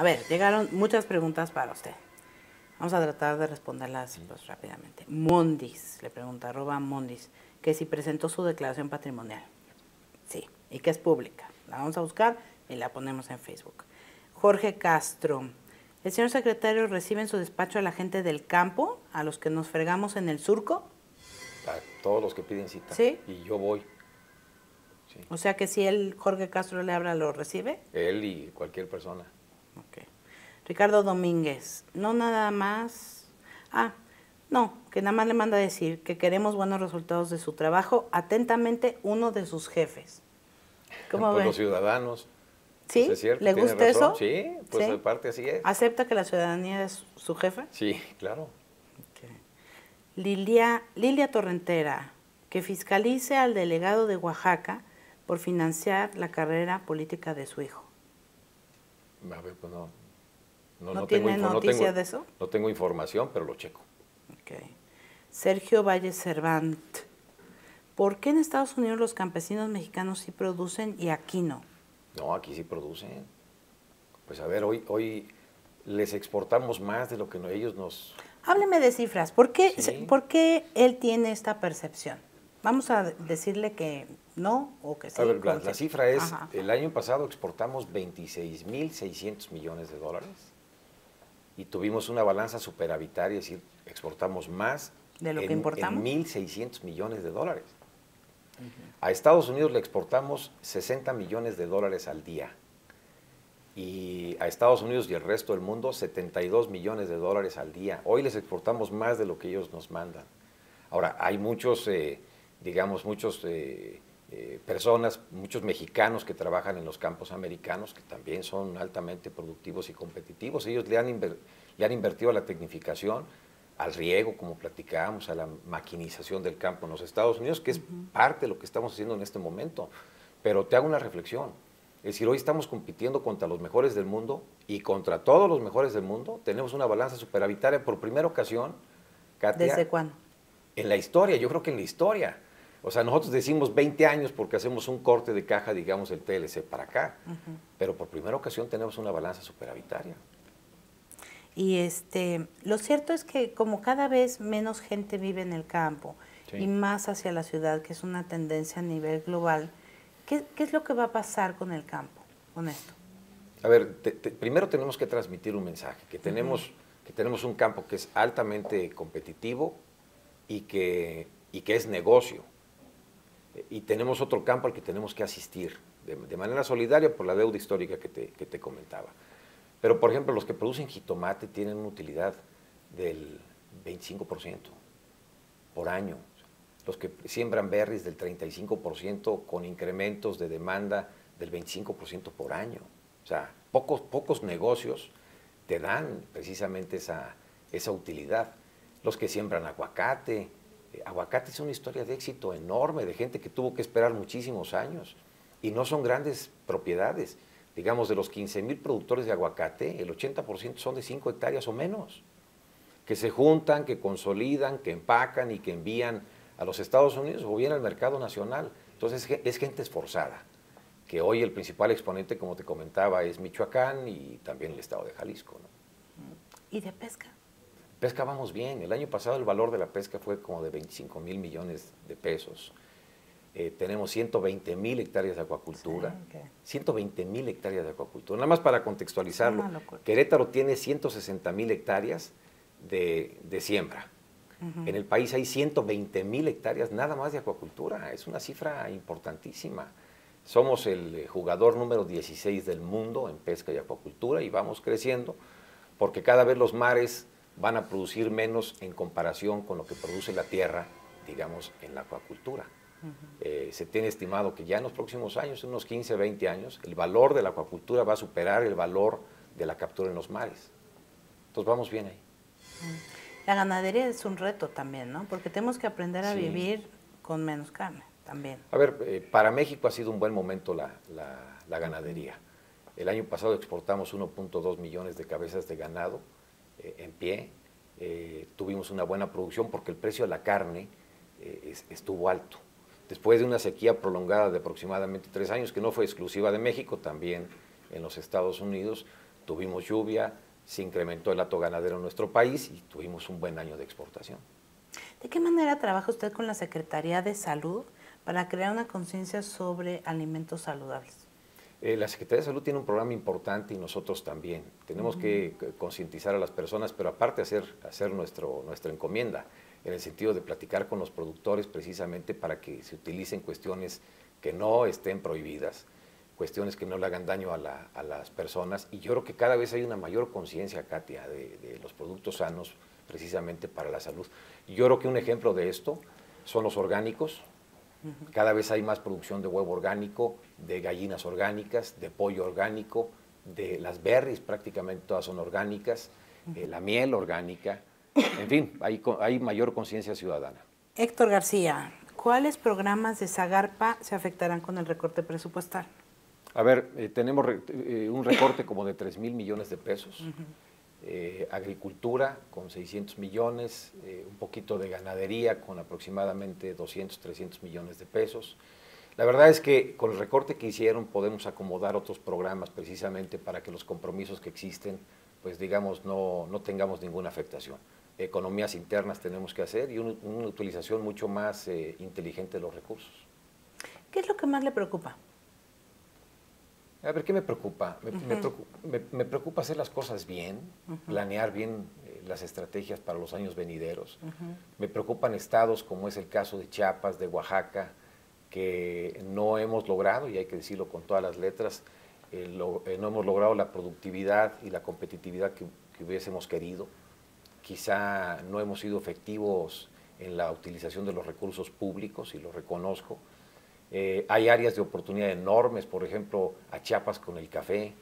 A ver, llegaron muchas preguntas para usted. Vamos a tratar de responderlas pues, rápidamente. Mondis, le pregunta, arroba Mondis, que si presentó su declaración patrimonial. Sí, y que es pública. La vamos a buscar y la ponemos en Facebook. Jorge Castro, ¿el señor secretario recibe en su despacho a la gente del campo, a los que nos fregamos en el surco? A todos los que piden cita. Sí. Y yo voy. Sí. O sea que si él, Jorge Castro, le habla, ¿lo recibe? Él y cualquier persona. Ricardo Domínguez, no nada más. Ah, no, que nada más le manda a decir que queremos buenos resultados de su trabajo. Atentamente, uno de sus jefes. ¿Cómo Pues ven? los ciudadanos. ¿Sí? Pues es cierto, ¿Le gusta razón. eso? Sí, pues ¿Sí? de parte así es. ¿Acepta que la ciudadanía es su jefe? Sí, claro. Lilia, Lilia Torrentera, que fiscalice al delegado de Oaxaca por financiar la carrera política de su hijo. A ver, pues no. ¿No tiene info- noticia tengo- de eso? No tengo información, pero lo checo. Ok. Sergio Valle Cervant, ¿por qué en Estados Unidos los campesinos mexicanos sí producen y aquí no? No, aquí sí producen. Pues a ver, hoy, hoy les exportamos más de lo que no- ellos nos... Hábleme de cifras. ¿Por qué, Sí. ¿Por qué él tiene esta percepción? Vamos a decirle que no o que sí. a ver, la, cifra es, Ajá. el año pasado exportamos 26.600 millones de dólares y tuvimos una balanza superavitaria, es decir, exportamos más ¿De lo que en- importamos? En 1.600 millones de dólares. A Estados Unidos le exportamos 60 millones de dólares al día. Y a Estados Unidos y el resto del mundo 72 millones de dólares al día. Hoy les exportamos más de lo que ellos nos mandan. Ahora, hay muchos, eh, digamos, muchos eh, eh, personas, muchos mexicanos que trabajan en los campos americanos que también son altamente productivos y competitivos. Ellos le han, le han invertido a la tecnificación, al riego, como platicábamos, a la maquinización del campo en los Estados Unidos, que es parte de lo que estamos haciendo en este momento. Pero te hago una reflexión. Es decir, hoy estamos compitiendo contra los mejores del mundo y contra todos los mejores del mundo tenemos una balanza superavitaria por primera ocasión, Katia, ¿Desde cuándo? en la historia, yo creo que en la historia. O sea, nosotros decimos 20 años porque hacemos un corte de caja, digamos, el TLC para acá. Pero por primera ocasión tenemos una balanza superavitaria. Y este, lo cierto es que como cada vez menos gente vive en el campo Sí. y más hacia la ciudad, que es una tendencia a nivel global, ¿qué, qué es lo que va a pasar con el campo, con esto? A ver, te- te- primero tenemos que transmitir un mensaje, que tenemos, que tenemos un campo que es altamente competitivo y que, y que es negocio. Y tenemos otro campo al que tenemos que asistir de, de manera solidaria por la deuda histórica que te, que te comentaba. Pero, por ejemplo, los que producen jitomate tienen una utilidad del 25% por año. Los que siembran berries del 35% con incrementos de demanda del 25% por año. O sea, pocos, pocos negocios te dan precisamente esa, esa utilidad. Los que siembran aguacate. Aguacate es una historia de éxito enorme, de gente que tuvo que esperar muchísimos años. Y no son grandes propiedades. Digamos, de los 15 mil productores de aguacate, el 80% son de 5 hectáreas o menos que se juntan, que consolidan, que empacan y que envían a los Estados Unidos o bien al mercado nacional. Entonces es gente esforzada, que hoy el principal exponente, como te comentaba, es Michoacán y también el estado de Jalisco. ¿Y de pesca? Pesca vamos bien. El año pasado el valor de la pesca fue como de 25 mil millones de pesos. Eh, tenemos 120 mil hectáreas de acuacultura. Sí, ok. 120 mil hectáreas de acuacultura. Nada más para contextualizarlo. Querétaro tiene 160 mil hectáreas de, de siembra. En el país hay 120 mil hectáreas nada más de acuacultura. Es una cifra importantísima. Somos el eh, jugador número 16 del mundo en pesca y acuacultura y vamos creciendo porque cada vez los mares van a producir menos en comparación con lo que produce la tierra, digamos, en la acuacultura. Eh, se tiene estimado que ya en los próximos años, en unos 15, 20 años, el valor de la acuacultura va a superar el valor de la captura en los mares. Entonces vamos bien ahí. La ganadería es un reto también, ¿no? Porque tenemos que aprender a Sí. vivir con menos carne también. A ver, eh, para México ha sido un buen momento la, la- la ganadería. El año pasado exportamos 1.2 millones de cabezas de ganado eh, en pie. Eh, tuvimos una buena producción porque el precio de la carne eh, es- estuvo alto. Después de una sequía prolongada de aproximadamente tres años, que no fue exclusiva de México, también en los Estados Unidos, tuvimos lluvia, se incrementó el hato ganadero en nuestro país y tuvimos un buen año de exportación. ¿De qué manera trabaja usted con la Secretaría de Salud para crear una conciencia sobre alimentos saludables? Eh, la Secretaría de Salud tiene un programa importante y nosotros también. Tenemos que concientizar a las personas, pero aparte hacer, hacer nuestro, nuestra encomienda, en el sentido de platicar con los productores precisamente para que se utilicen cuestiones que no estén prohibidas, cuestiones que no le hagan daño a, las personas. Y yo creo que cada vez hay una mayor conciencia, Katia, de, los productos sanos precisamente para la salud. Y yo creo que un ejemplo de esto son los orgánicos. Cada vez hay más producción de huevo orgánico, de gallinas orgánicas, de pollo orgánico, de las berries prácticamente todas son orgánicas, eh, la miel orgánica, en fin, hay, hay mayor conciencia ciudadana. Héctor García, ¿cuáles programas de Zagarpa se afectarán con el recorte presupuestal? A ver, eh, tenemos eh, un recorte como de 3 mil millones de pesos. Agricultura con 600 millones, un poquito de ganadería con aproximadamente 200, 300 millones de pesos. La verdad es que con el recorte que hicieron podemos acomodar otros programas precisamente para que los compromisos que existen, pues digamos, no, no tengamos ninguna afectación. Economías internas tenemos que hacer y una utilización mucho más eh, inteligente de los recursos. ¿Qué es lo que más le preocupa? A ver, ¿qué me preocupa? Me, preocupa, hacer las cosas bien, planear bien eh, las estrategias para los años venideros. Me preocupan estados como es el caso de Chiapas, de Oaxaca, que no hemos logrado, y hay que decirlo con todas las letras, eh, eh, no hemos logrado la productividad y la competitividad que, hubiésemos querido. Quizá no hemos sido efectivos en la utilización de los recursos públicos, y lo reconozco. Eh, hay áreas de oportunidad enormes, por ejemplo, a Chiapas con el café,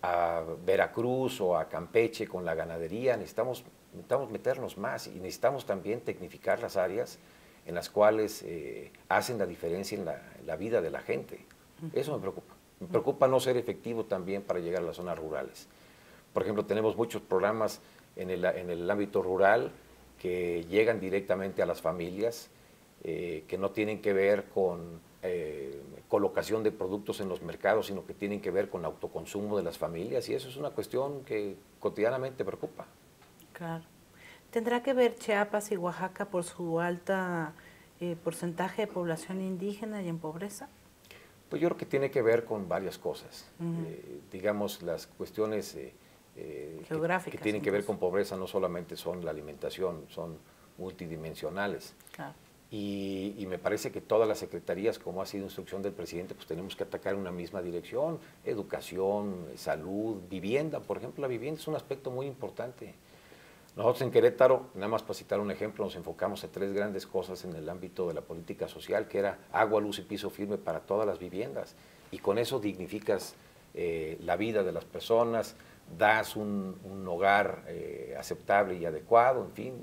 a Veracruz o a Campeche con la ganadería. Necesitamos, necesitamos meternos más y necesitamos también tecnificar las áreas en las cuales eh, hacen la diferencia en la, vida de la gente. Eso me preocupa. Me preocupa no ser efectivo también para llegar a las zonas rurales. Por ejemplo, tenemos muchos programas en el, ámbito rural que llegan directamente a las familias, eh, que no tienen que ver con eh, colocación de productos en los mercados, sino que tienen que ver con autoconsumo de las familias, y eso es una cuestión que cotidianamente preocupa. Claro. ¿Tendrá que ver Chiapas y Oaxaca por su alta eh, porcentaje de población indígena y en pobreza? Pues yo creo que tiene que ver con varias cosas. Eh, digamos, las cuestiones eh, Geográficas, que, tienen que ver con pobreza no solamente son la alimentación, son multidimensionales. Y, me parece que todas las secretarías, como ha sido instrucción del presidente, pues tenemos que atacar una misma dirección. Educación, salud, vivienda. Por ejemplo, la vivienda es un aspecto muy importante. Nosotros en Querétaro, nada más para citar un ejemplo, nos enfocamos en tres grandes cosas en el ámbito de la política social, que era agua, luz y piso firme para todas las viviendas. Y con eso dignificas eh, la vida de las personas, das un, hogar eh, aceptable y adecuado, en fin,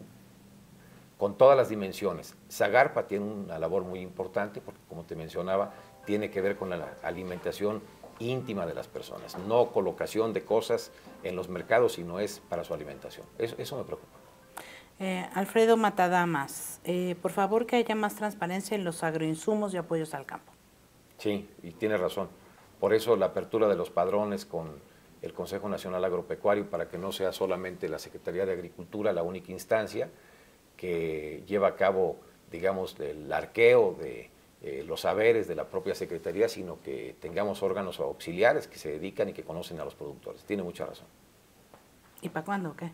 con todas las dimensiones. Zagarpa tiene una labor muy importante, porque como te mencionaba, tiene que ver con la alimentación íntima de las personas, no colocación de cosas en los mercados, sino es para su alimentación. Eso, me preocupa. Eh, Alfredo Matadamas, eh, por favor que haya más transparencia en los agroinsumos y apoyos al campo. Sí, y tiene razón. Por eso la apertura de los padrones con el Consejo Nacional Agropecuario, para que no sea solamente la Secretaría de Agricultura la única instancia que lleva a cabo, digamos, el arqueo de eh, los saberes de la propia Secretaría, sino que tengamos órganos auxiliares que se dedican y que conocen a los productores. Tiene mucha razón. ¿Y para cuándo o qué?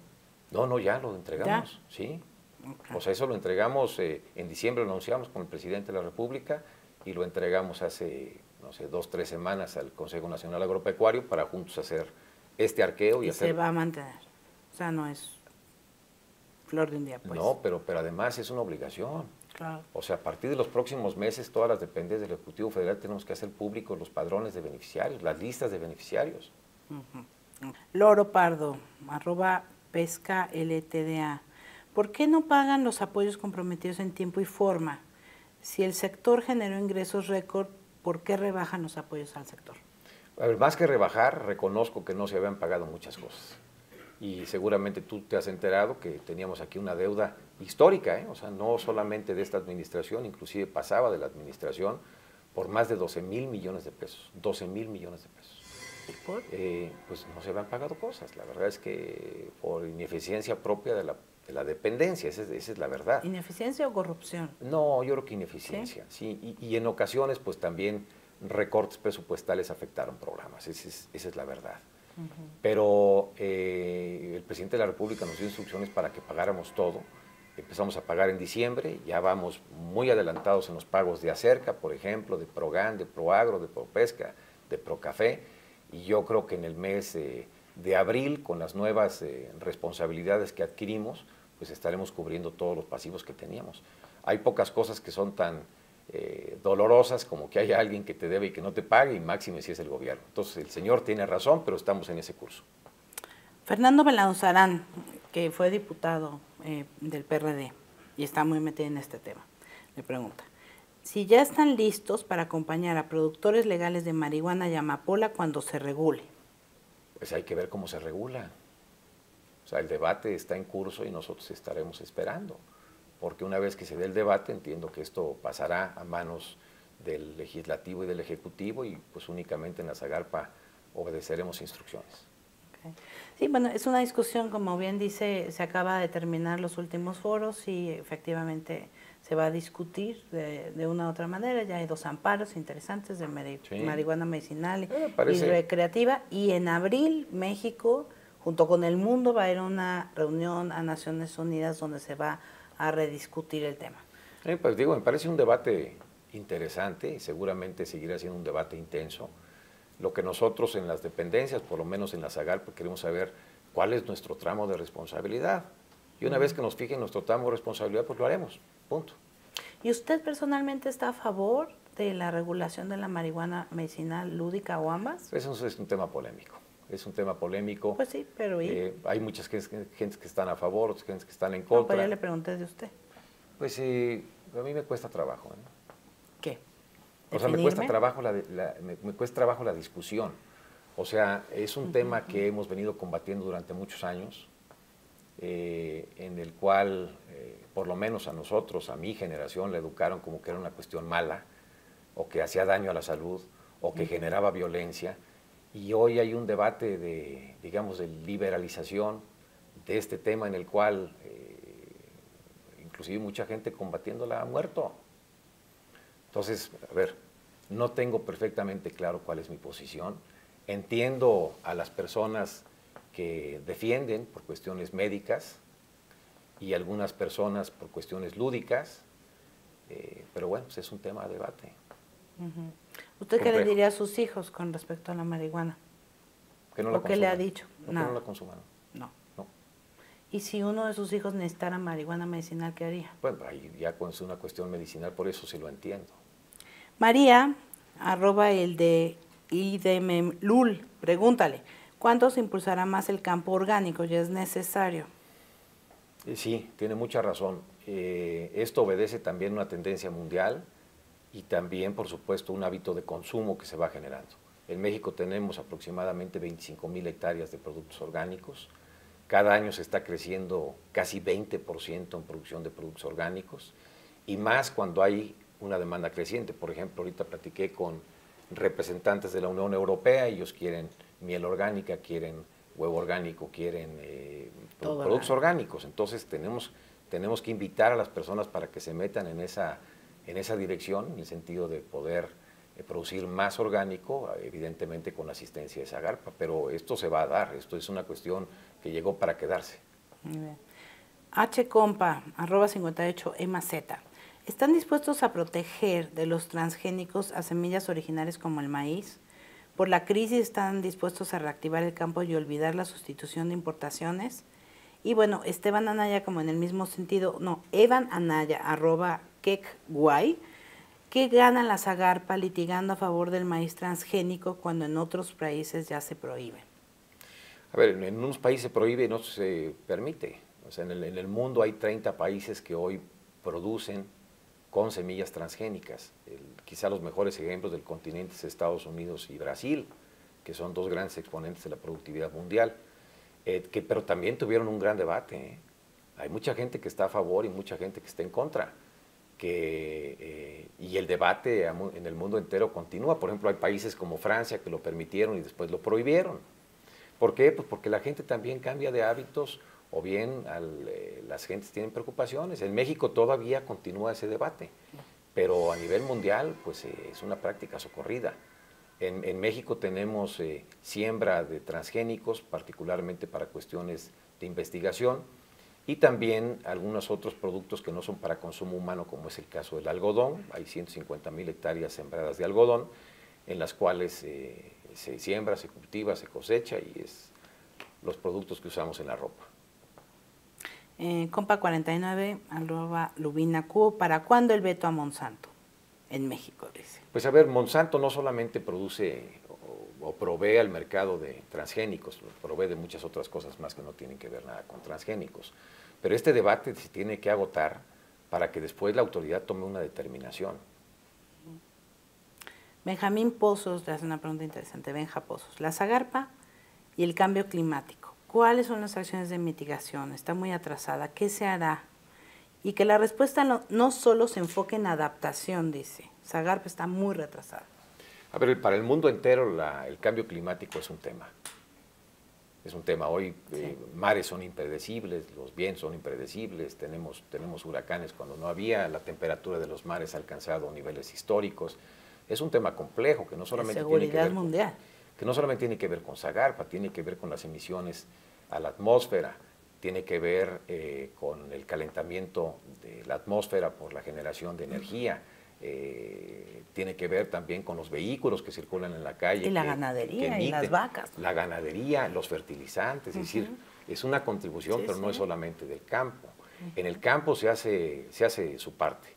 No, no, ya lo entregamos, sí. O sea, eso lo entregamos, eh, en diciembre lo anunciamos con el presidente de la República y lo entregamos hace, no sé, dos, tres semanas al Consejo Nacional Agropecuario para juntos hacer este arqueo. Y, y se va a mantener. O sea, no es flor de un día, pues. No, pero, pero además es una obligación. O sea, a partir de los próximos meses, todas las dependencias del Ejecutivo Federal tenemos que hacer públicos los padrones de beneficiarios, las listas de beneficiarios. Loro Pardo, arroba pesca LTDA. ¿Por qué no pagan los apoyos comprometidos en tiempo y forma? Si el sector generó ingresos récord, ¿por qué rebajan los apoyos al sector? A ver, más que rebajar, reconozco que no se habían pagado muchas cosas y seguramente tú te has enterado que teníamos aquí una deuda histórica, ¿eh? o sea, no solamente de esta administración, inclusive pasaba de la administración por más de 12 mil millones de pesos, 12 mil millones de pesos. Eh, pues no se habían pagado cosas. La verdad es que por ineficiencia propia de la, de la dependencia, esa es, la verdad. ¿Ineficiencia o corrupción? No, yo creo que ineficiencia, sí. y, en ocasiones pues también recortes presupuestales afectaron programas, esa es, esa es la verdad. Pero eh, el presidente de la República nos dio instrucciones para que pagáramos todo. Empezamos a pagar en diciembre, ya vamos muy adelantados en los pagos de Acerca, por ejemplo, de Progan, de Proagro, de Propesca, de Procafé, y yo creo que en el mes de abril, con las nuevas eh, responsabilidades que adquirimos, pues estaremos cubriendo todos los pasivos que teníamos. Hay pocas cosas que son tan eh, dolorosas como que haya alguien que te debe y que no te pague, y máxime si es el gobierno. Entonces, el señor tiene razón, pero estamos en ese curso. Fernando Belanzarán, que fue diputado eh, del PRD y está muy metido en este tema, le pregunta, si ya están listos para acompañar a productores legales de marihuana y amapola cuando se regule. Pues hay que ver cómo se regula. O sea, el debate está en curso y nosotros estaremos esperando porque una vez que se dé el debate entiendo que esto pasará a manos del legislativo y del ejecutivo y pues únicamente en la Zagarpa obedeceremos instrucciones. Sí, bueno, es una discusión, como bien dice, se acaba de terminar los últimos foros y efectivamente se va a discutir de, una u otra manera. Ya hay dos amparos interesantes de marihuana medicinal eh, y recreativa. Y en abril, México, junto con el mundo, va a ir a una reunión a Naciones Unidas donde se va a a rediscutir el tema. pues digo, me parece un debate interesante y seguramente seguirá siendo un debate intenso. Lo que nosotros en las dependencias, por lo menos en la SAGAR, pues queremos saber cuál es nuestro tramo de responsabilidad. Y una vez que nos fijen nuestro tramo de responsabilidad, pues lo haremos. Punto. ¿Y usted personalmente está a favor de la regulación de la marihuana medicinal lúdica o ambas? Eso es un tema polémico. Es un tema polémico. Pues sí, pero eh, hay muchas gentes que están a favor, otras gentes que están en contra. No, pues le pregunté de usted. Pues sí, a mí me cuesta trabajo. ¿eh? ¿Qué? O sea, me cuesta, trabajo la, me, cuesta trabajo la discusión. O sea, es un tema que hemos venido combatiendo durante muchos años, eh, en el cual, por lo menos a nosotros, a mi generación, le educaron como que era una cuestión mala, o que hacía daño a la salud, o que generaba violencia. Y hoy hay un debate de, digamos, de liberalización de este tema en el cual eh, inclusive mucha gente combatiéndola ha muerto. Entonces, a ver, no tengo perfectamente claro cuál es mi posición. Entiendo a las personas que defienden por cuestiones médicas y algunas personas por cuestiones lúdicas, eh, pero bueno, pues es un tema de debate. ¿Usted qué le diría a sus hijos con respecto a la marihuana? Que no la ¿O qué le ha dicho? No, no la consuman. No. ¿Y si uno de sus hijos necesitara marihuana medicinal, qué haría? Bueno, ahí ya es una cuestión medicinal, por eso sí lo entiendo. María, arroba el de IDMLUL, pregúntale, ¿cuánto se impulsará más el campo orgánico? Ya es necesario. Eh, sí, tiene mucha razón. Eh, esto obedece también a una tendencia mundial y también, por supuesto, un hábito de consumo que se va generando. En México tenemos aproximadamente 25 mil hectáreas de productos orgánicos. Cada año se está creciendo casi 20% en producción de productos orgánicos y más cuando hay una demanda creciente. Por ejemplo, ahorita platiqué con representantes de la Unión Europea, ellos quieren miel orgánica, quieren huevo orgánico, quieren eh, productos orgánicos. Entonces tenemos, tenemos que invitar a las personas para que se metan en esa en esa dirección, en el sentido de poder eh, producir más orgánico, evidentemente con asistencia de Zagarpa, pero esto se va a dar, esto es una cuestión que llegó para quedarse. H compa, arroba 58 Z. ¿Están dispuestos a proteger de los transgénicos a semillas originales como el maíz? Por la crisis están dispuestos a reactivar el campo y olvidar la sustitución de importaciones. Y bueno, Esteban Anaya, como en el mismo sentido, no, Evan Anaya, arroba guay, ¿qué gana la Zagarpa litigando a favor del maíz transgénico cuando en otros países ya se prohíbe? A ver, en unos países se prohíbe y en otros se permite. O sea, en el, mundo hay 30 países que hoy producen con semillas transgénicas. quizá los mejores ejemplos del continente es Estados Unidos y Brasil, que son dos grandes exponentes de la productividad mundial, eh, que, pero también tuvieron un gran debate. ¿eh? Hay mucha gente que está a favor y mucha gente que está en contra que, eh, y el debate en el mundo entero continúa. Por ejemplo, hay países como Francia que lo permitieron y después lo prohibieron. ¿Por qué? Pues porque la gente también cambia de hábitos o bien eh, las gentes tienen preocupaciones. En México todavía continúa ese debate, pero a nivel mundial pues eh, es una práctica socorrida. En, México tenemos eh, siembra de transgénicos, particularmente para cuestiones de investigación, y también algunos otros productos que no son para consumo humano, como es el caso del algodón. Hay 150 mil hectáreas sembradas de algodón, en las cuales se siembra, se cultiva, se cosecha y es los productos que usamos en la ropa. Eh, compa 49, arroba Lubina Q, ¿para cuándo el veto a Monsanto? En México, dice. Pues a ver, Monsanto no solamente produce o, provee al mercado de transgénicos, provee de muchas otras cosas más que no tienen que ver nada con transgénicos. Pero este debate se tiene que agotar para que después la autoridad tome una determinación. Benjamín Pozos te hace una pregunta interesante. Benja Pozos. La Zagarpa y el cambio climático ¿Cuáles son las acciones de mitigación? Está muy atrasada. ¿Qué se hará? Y que la respuesta no, solo se enfoque en adaptación, dice. Zagarpa está muy retrasada. A ver, para el mundo entero el cambio climático es un tema. Es un tema. Hoy eh, mares son impredecibles, los vientos son impredecibles, tenemos, tenemos huracanes cuando no había, la temperatura de los mares ha alcanzado niveles históricos. Es un tema complejo que no solamente seguridad tiene que ver mundial que no solamente tiene que ver con Zagarpa, tiene que ver con las emisiones a la atmósfera, tiene que ver eh, con el calentamiento de la atmósfera por la generación de energía, eh, tiene que ver también con los vehículos que circulan en la calle. Y la ganadería, y las vacas. La ganadería, los fertilizantes, es decir, es una contribución, pero no es solamente del campo. En el campo se hace, se hace su parte.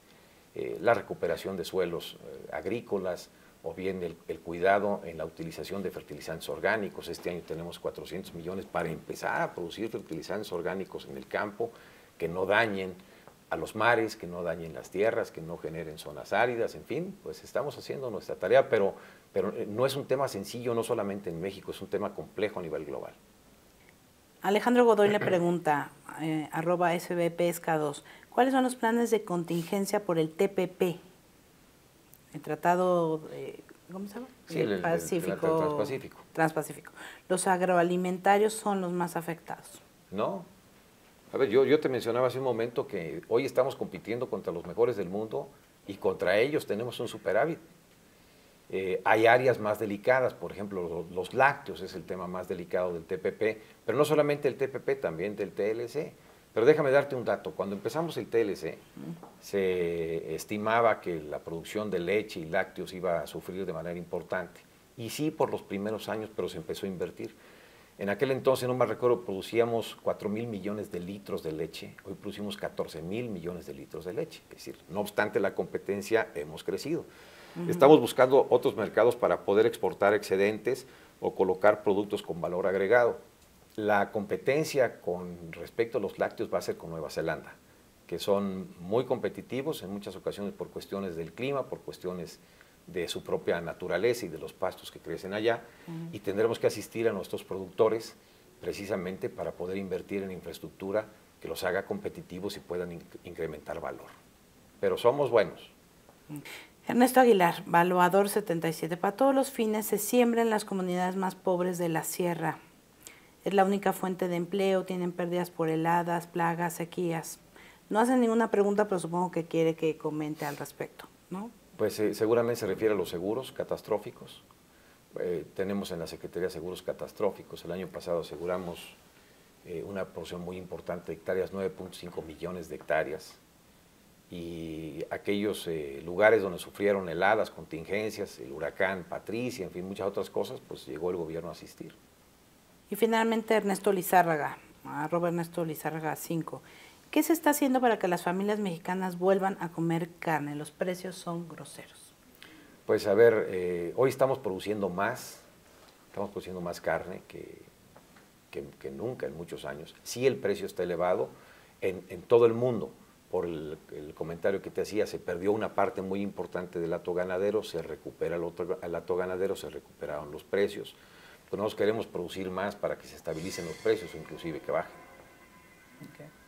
Eh, la recuperación de suelos agrícolas, o bien el, cuidado en la utilización de fertilizantes orgánicos. Este año tenemos 400 millones para empezar a producir fertilizantes orgánicos en el campo que no dañen a los mares, que no dañen las tierras, que no generen zonas áridas, en fin, pues estamos haciendo nuestra tarea, pero, pero eh, no es un tema sencillo, no solamente en México, es un tema complejo a nivel global. Alejandro Godoy le pregunta, eh, arroba SBPesca2, ¿cuáles son los planes de contingencia por el TPP? el tratado, ¿cómo se llama? Sí, el, Pacífico, Transpacífico. Transpacífico. Los agroalimentarios son los más afectados. No. A ver, yo, te mencionaba hace un momento que hoy estamos compitiendo contra los mejores del mundo y contra ellos tenemos un superávit. Eh, hay áreas más delicadas, por ejemplo, los, lácteos es el tema más delicado del TPP, pero no solamente el TPP, también del TLC. Pero déjame darte un dato. Cuando empezamos el TLC, se estimaba que la producción de leche y lácteos iba a sufrir de manera importante. Y sí, por los primeros años, pero se empezó a invertir. En aquel entonces, no me recuerdo, producíamos 4 mil millones de litros de leche. Hoy producimos 14 mil millones de litros de leche. Es decir, no obstante la competencia, hemos crecido. Estamos buscando otros mercados para poder exportar excedentes o colocar productos con valor agregado. La competencia con respecto a los lácteos va a ser con Nueva Zelanda, que son muy competitivos en muchas ocasiones por cuestiones del clima, por cuestiones de su propia naturaleza y de los pastos que crecen allá, y tendremos que asistir a nuestros productores precisamente para poder invertir en infraestructura que los haga competitivos y puedan incrementar valor. Pero somos buenos. Ernesto Aguilar, valuador 77. Para todos los fines se siembra en las comunidades más pobres de la sierra es la única fuente de empleo, tienen pérdidas por heladas, plagas, sequías. No hacen ninguna pregunta, pero supongo que quiere que comente al respecto, ¿no? Pues eh, seguramente se refiere a los seguros catastróficos. Eh, tenemos en la Secretaría seguros catastróficos. El año pasado aseguramos eh, una porción muy importante de hectáreas, 9.5 millones de hectáreas. Y aquellos lugares donde sufrieron heladas, contingencias, el huracán Patricia, en fin, muchas otras cosas, pues llegó el gobierno a asistir. Y finalmente Ernesto Lizárraga, arroba Ernesto Lizárraga 5. ¿Qué se está haciendo para que las familias mexicanas vuelvan a comer carne? Los precios son groseros. Pues a ver, eh, hoy estamos produciendo más, estamos produciendo más carne que, que, nunca en muchos años. Sí el precio está elevado en, todo el mundo. Por el, comentario que te hacía, se perdió una parte muy importante del lato ganadero, se recupera el, otro, el lato ganadero, se recuperaron los precios pues nosotros queremos producir más para que se estabilicen los precios o inclusive que bajen.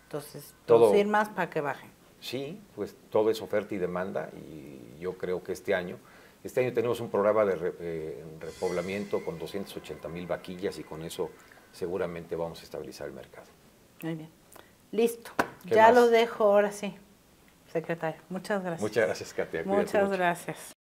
Entonces, producir más para que bajen. Sí, pues todo es oferta y demanda y yo creo que este año, este año tenemos un programa de re- eh, repoblamiento con 280 mil vaquillas y con eso seguramente vamos a estabilizar el mercado. Muy bien. Listo. ¿Qué Ya más? lo dejo ahora sí, secretario. Muchas gracias. Muchas gracias, Katia. Muchas gracias.